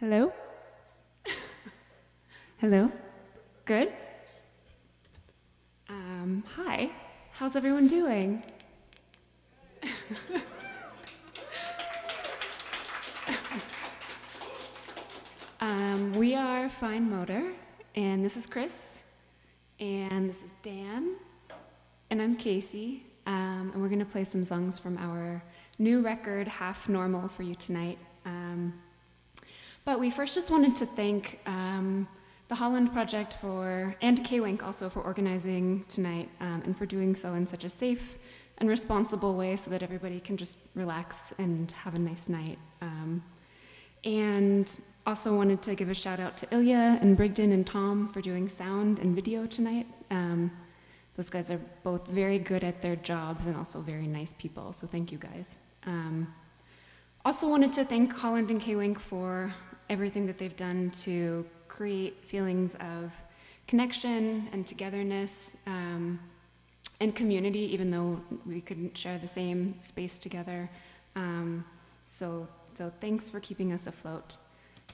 Hello? Hello? Good? Um, hi. How's everyone doing? um, we are Fine Motor, and this is Chris, and this is Dan, and I'm Casey, um, and we're going to play some songs from our new record, Half Normal, for you tonight. Um, but we first just wanted to thank um, the Holland Project for, and K-Wink also for organizing tonight um, and for doing so in such a safe and responsible way so that everybody can just relax and have a nice night. Um, and also wanted to give a shout out to Ilya and Brigden and Tom for doing sound and video tonight. Um, those guys are both very good at their jobs and also very nice people, so thank you guys. Um, also wanted to thank Holland and K-Wink for everything that they've done to create feelings of connection and togetherness um, and community, even though we couldn't share the same space together. Um, so, so thanks for keeping us afloat.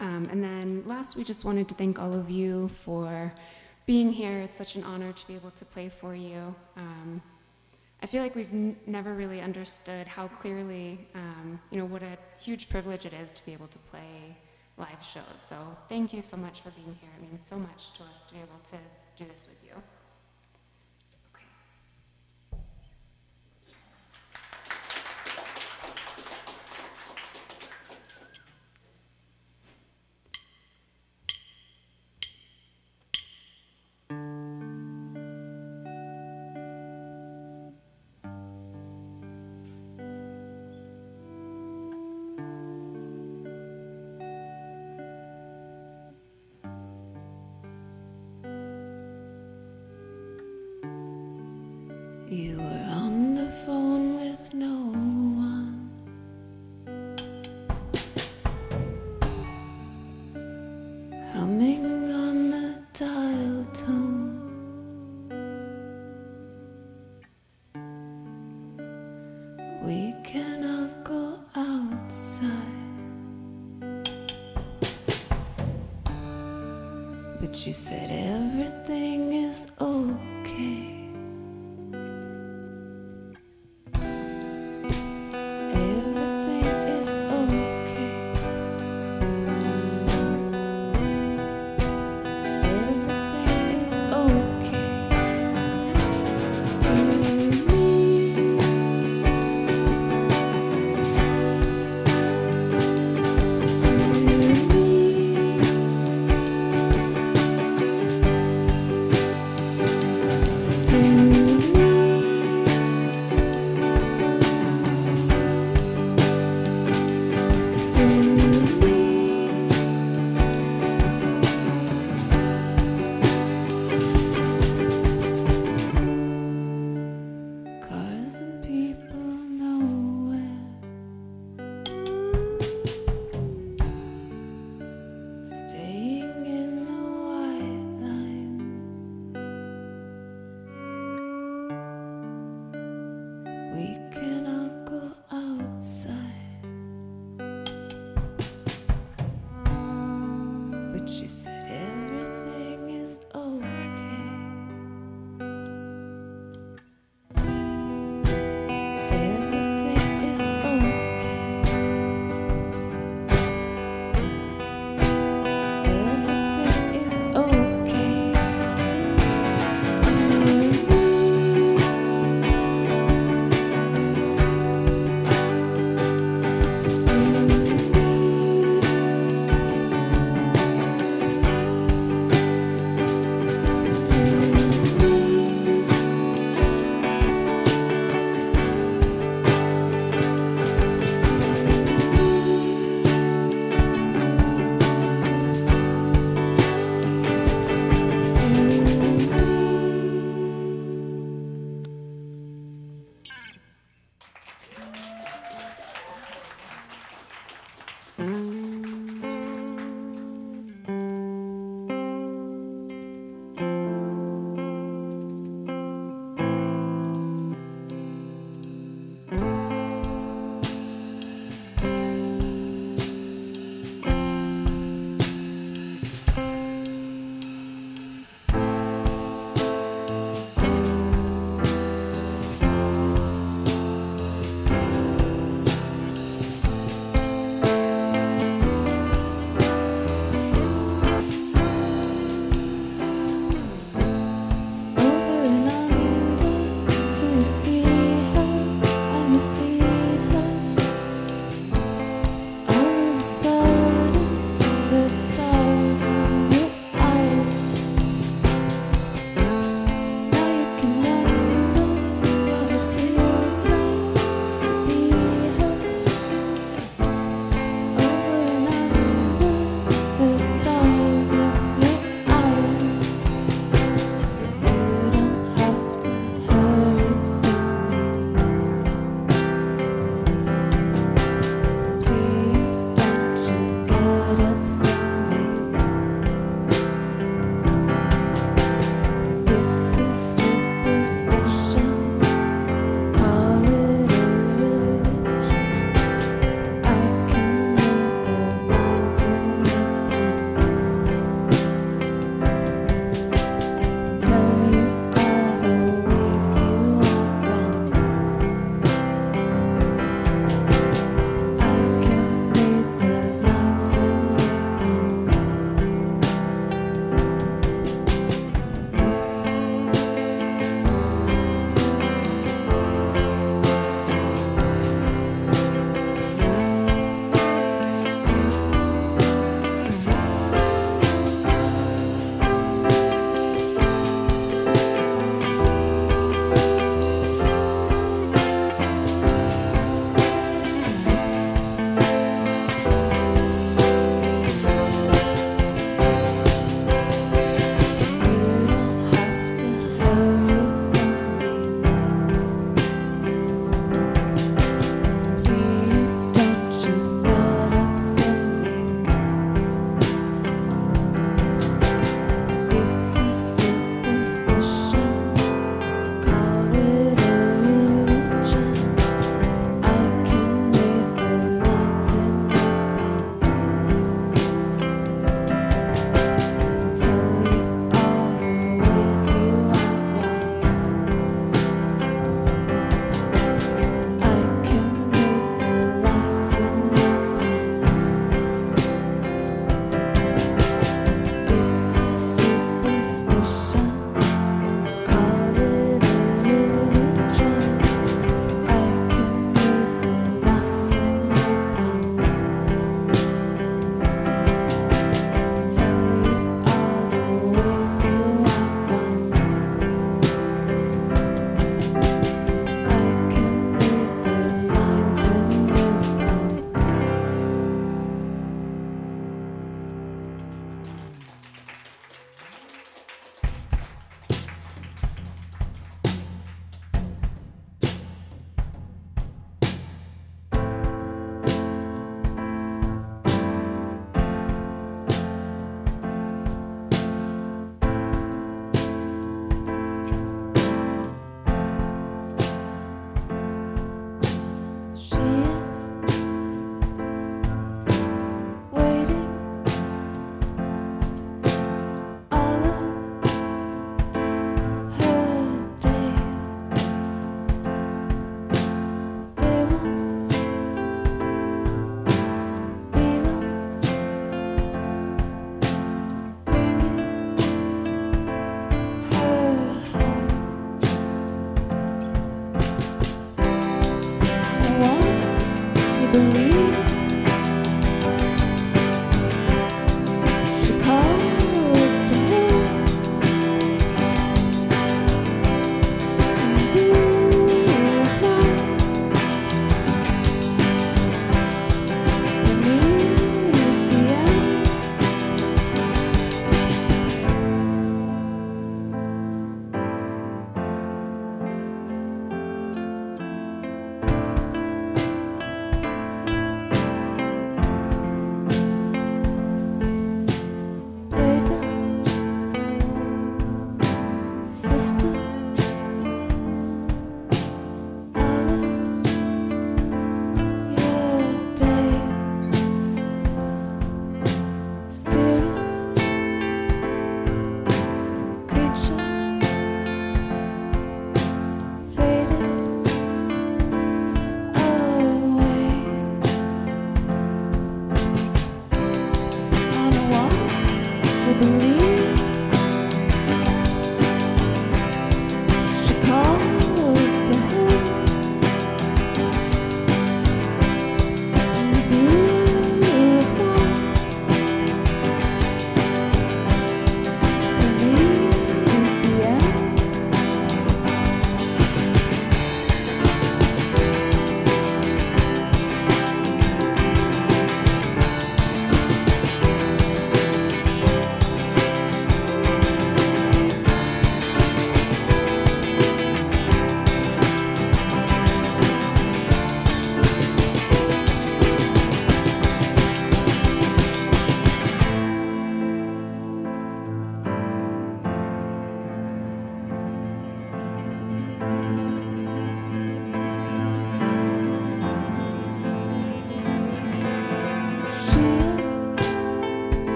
Um, and then last, we just wanted to thank all of you for being here. It's such an honor to be able to play for you. Um, I feel like we've never really understood how clearly, um, you know, what a huge privilege it is to be able to play live shows. So thank you so much for being here. It means so much to us to be able to do this with you.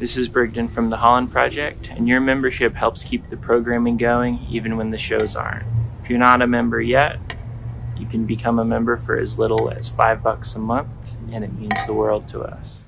This is Brigden from the Holland Project, and your membership helps keep the programming going even when the shows aren't. If you're not a member yet, you can become a member for as little as five bucks a month, and it means the world to us.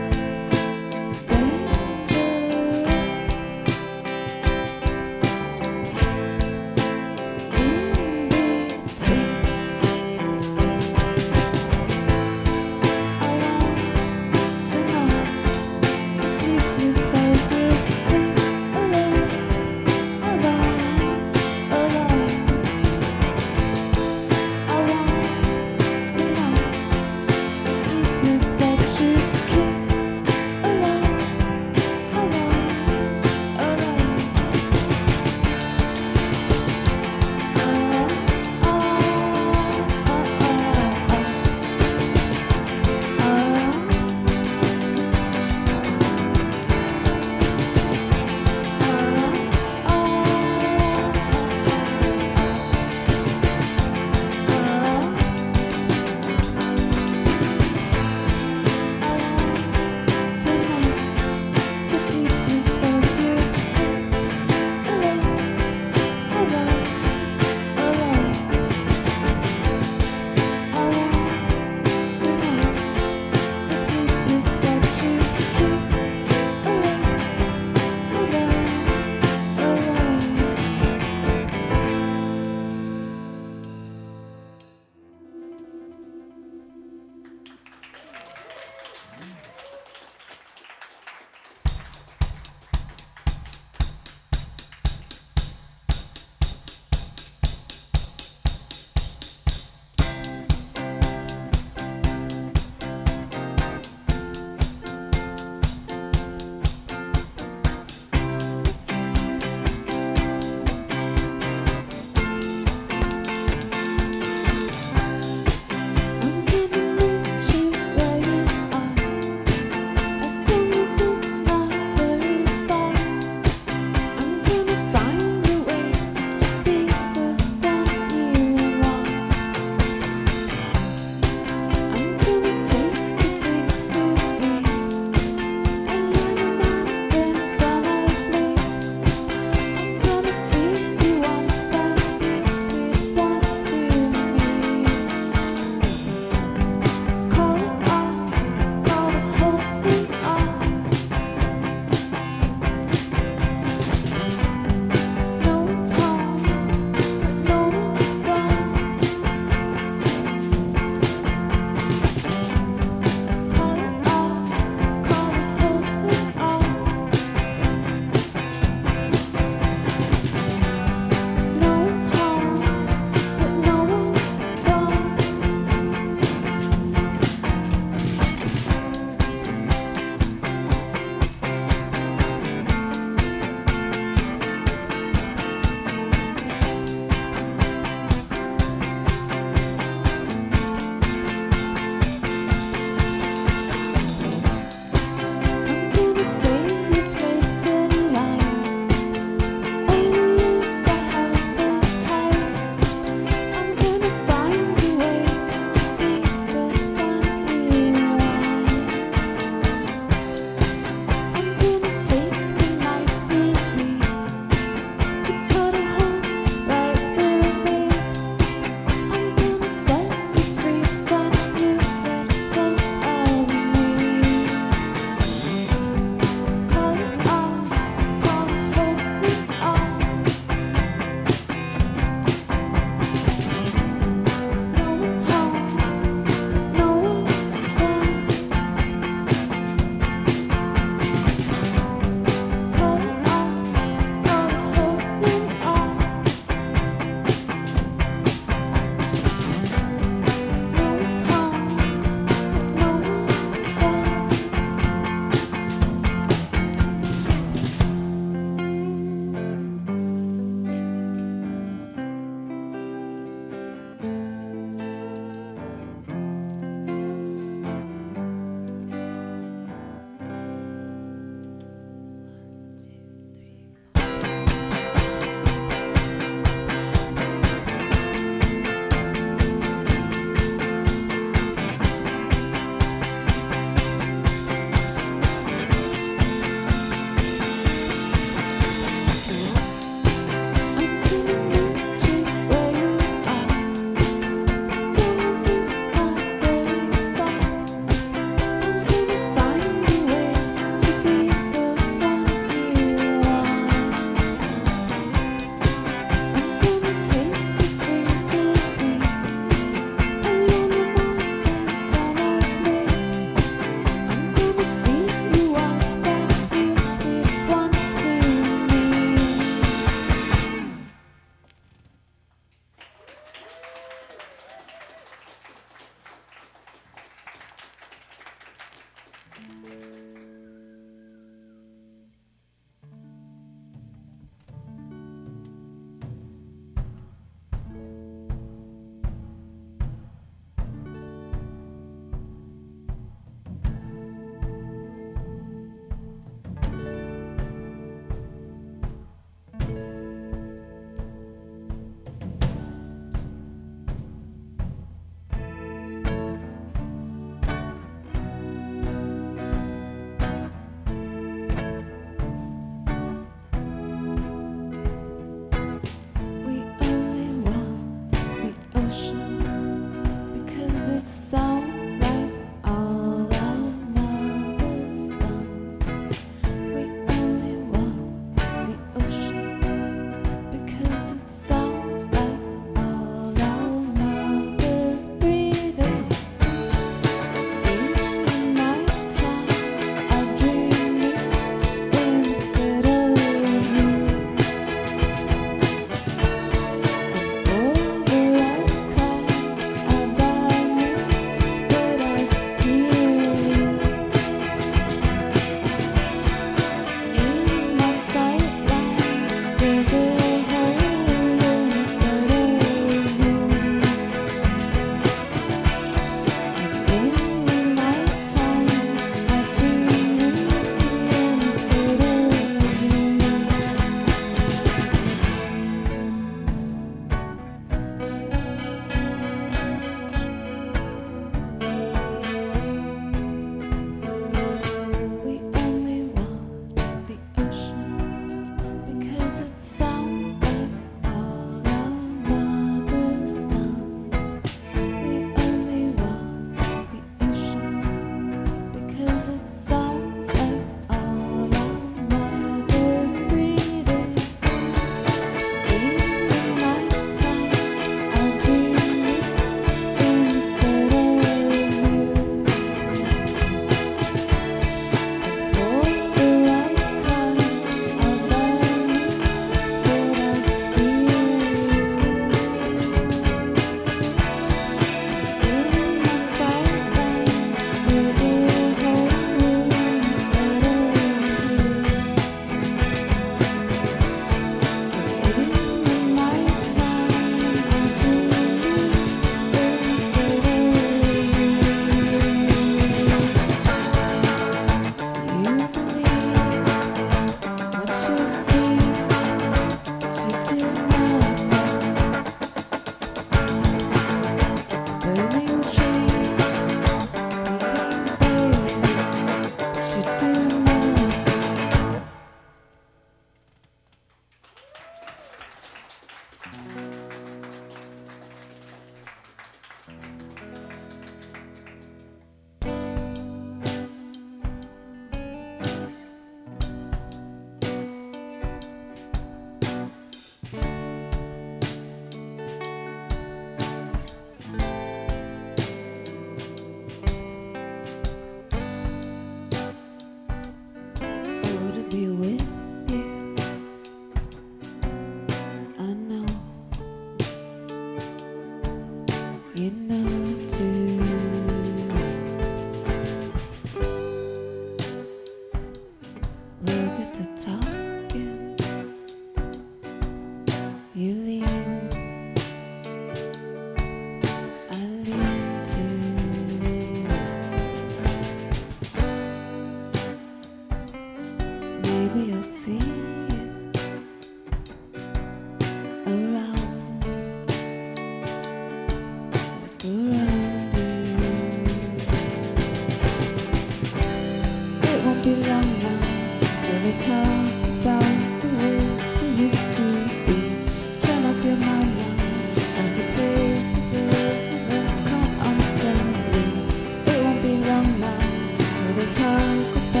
Talk about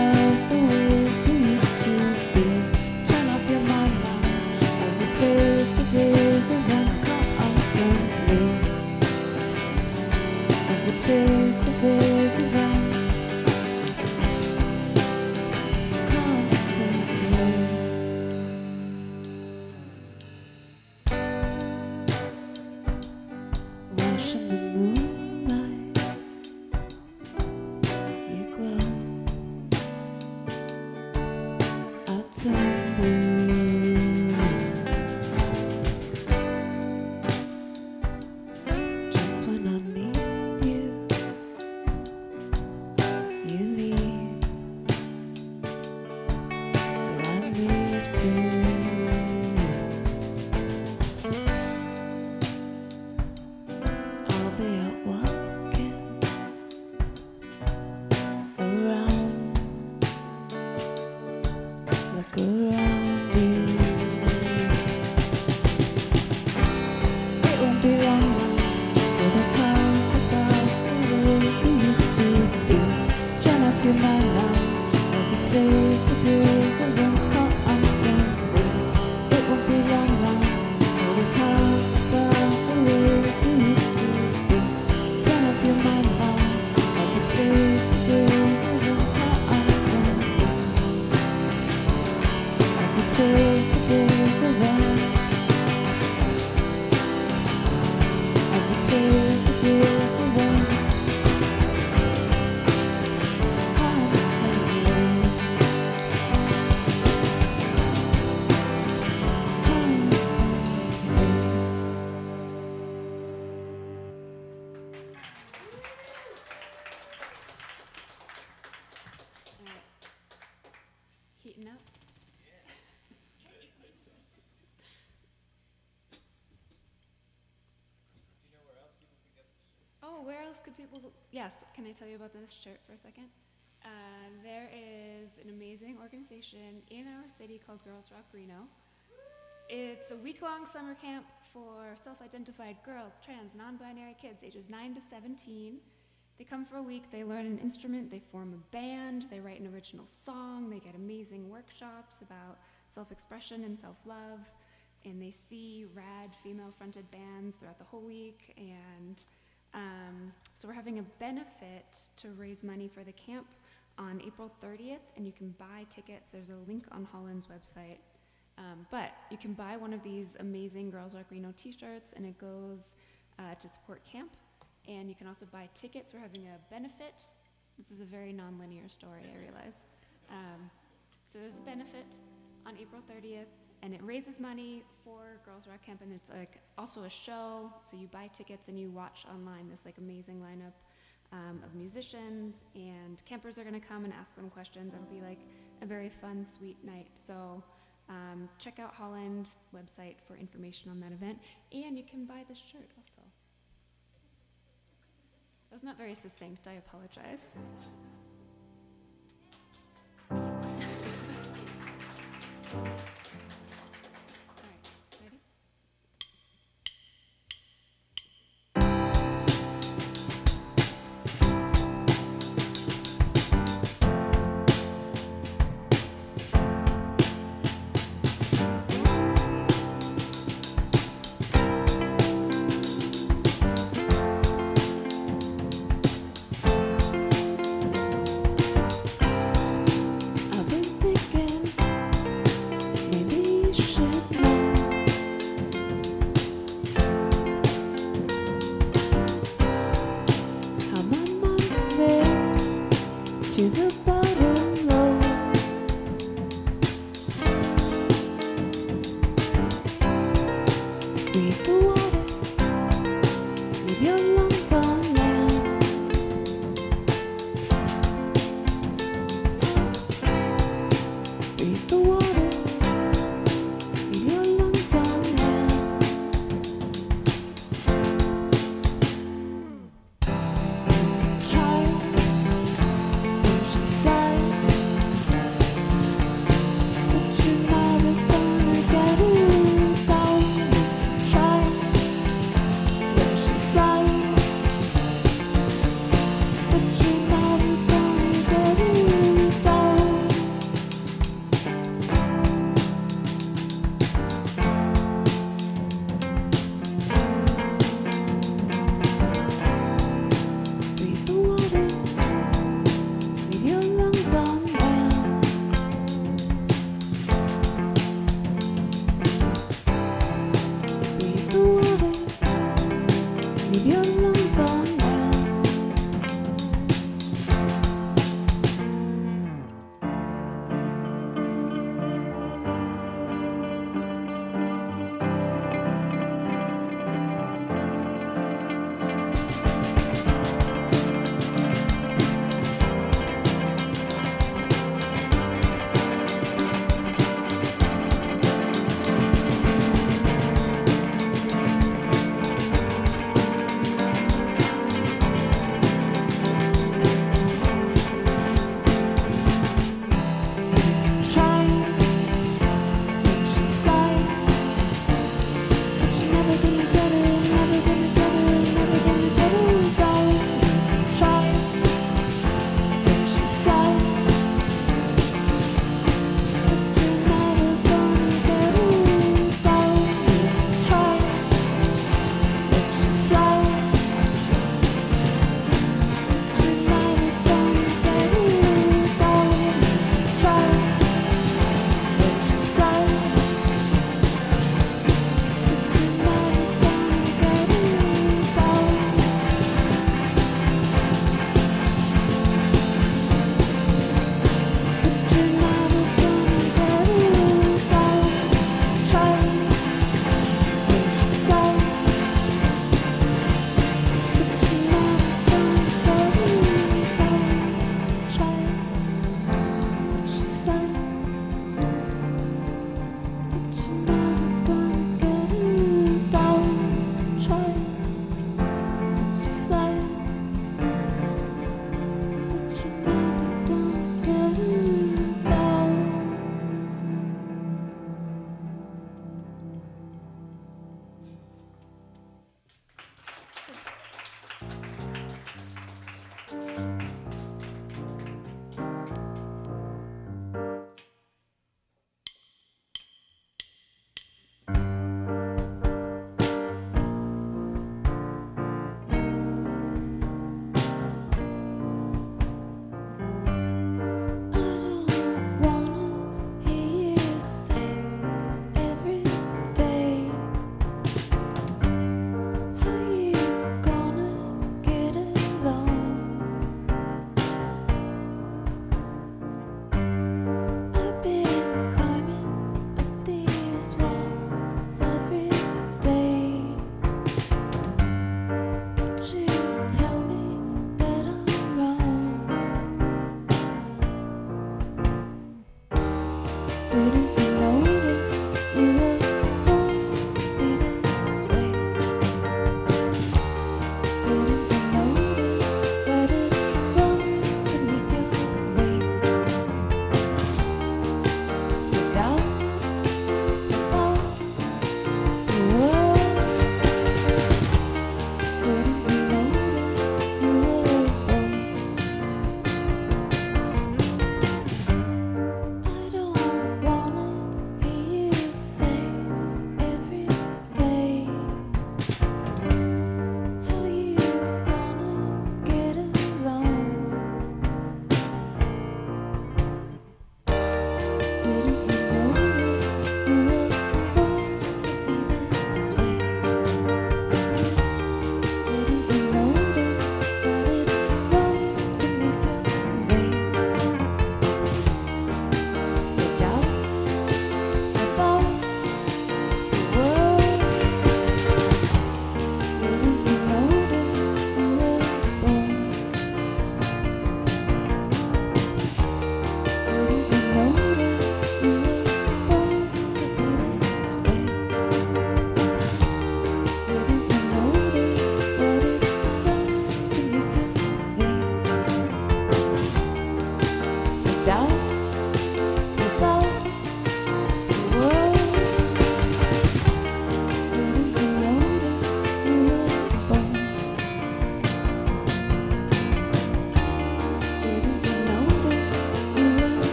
where else could people? Yes, can I tell you about this shirt for a second? Uh, there is an amazing organization in our city called Girls Rock Reno. It's a week-long summer camp for self-identified girls, trans, non-binary kids ages 9 to 17. They come for a week, they learn an instrument, they form a band, they write an original song, they get amazing workshops about self-expression and self-love, and they see rad female-fronted bands throughout the whole week. And um, so we're having a benefit to raise money for the camp on April 30th, and you can buy tickets. There's a link on Holland's website. Um, but you can buy one of these amazing Girls Rock Reno t-shirts, and it goes uh, to support camp. And you can also buy tickets. We're having a benefit. This is a very non-linear story, I realize. Um, so there's a benefit on April 30th, and it raises money for Girls Rock Camp, and it's like also a show. So you buy tickets and you watch online this like amazing lineup um, of musicians, and campers are going to come and ask them questions. It'll be like a very fun, sweet night. So um, check out Holland's website for information on that event, and you can buy this shirt also. That was not very succinct. I apologize.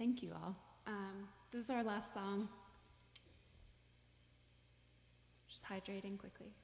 Thank you all. Um, this is our last song. Just hydrating quickly.